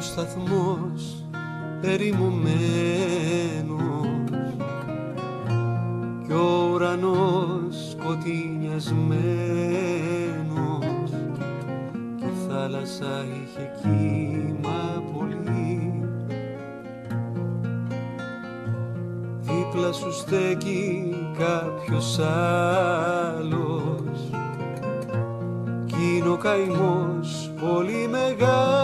σταθμός ερημωμένος κι ο ουρανός σκοτεινιασμένος. Και η θάλασσα είχε κύμα πολύ. Δίπλα σου στέκει κάποιος άλλος. Κι είναι ο καημός πολύ μεγάλος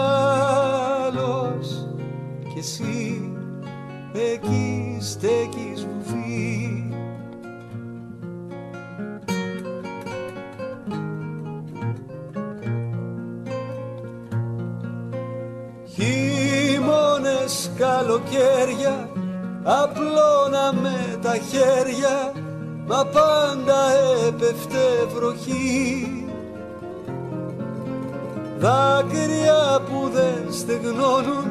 Χειμώνες καλοκαίρια απλώναμε τα χέρια μα πάντα έπεφτε βροχή. Δάκρυα που δεν στεγνώνουν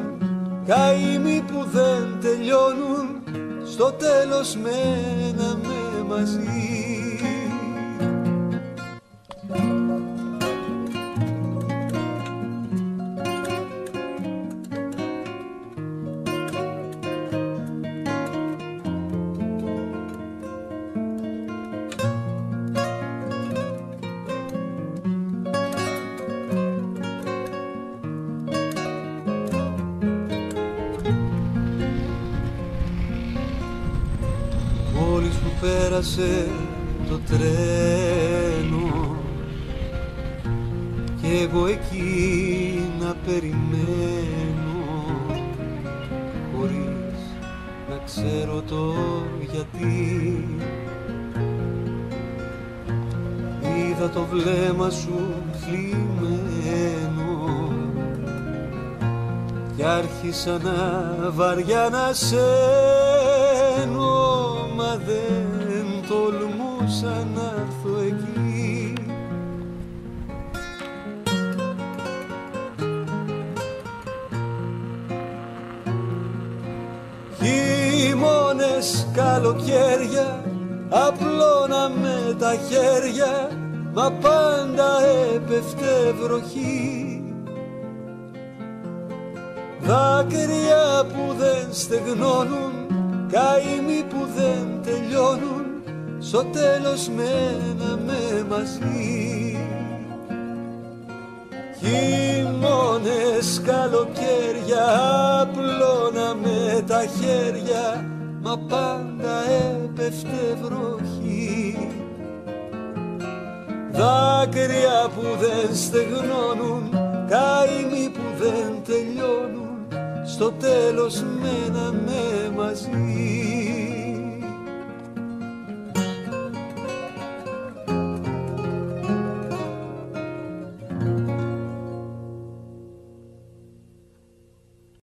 Καημοί που δεν τελειώνουν Στο τέλος μέναμε μαζί Μόλις που πέρασε το τρένο. Κι εγώ εκεί να περιμένω χωρίς να ξέρω το γιατί. Είδα το βλέμμα σου θλιμμένο κι άρχισα να βαριά να σένω μα δεν τολμούσα να έρθω εκεί. Χειμώνες καλοκαίρια απλώναμε τα χέρια μα πάντα έπεφτε βροχή. Δάκρυα που δεν στεγνώνουν Καημοί που δεν τελειώνουν Στο τέλος μέναμε μαζί. Χειμώνες καλοκαίρια Απλώναμε τα χέρια Μα πάντα έπεφτε βροχή. Δάκρυα που δεν στεγνώνουν Καημοί που δεν τελειώνουν στο τέλος μέναμε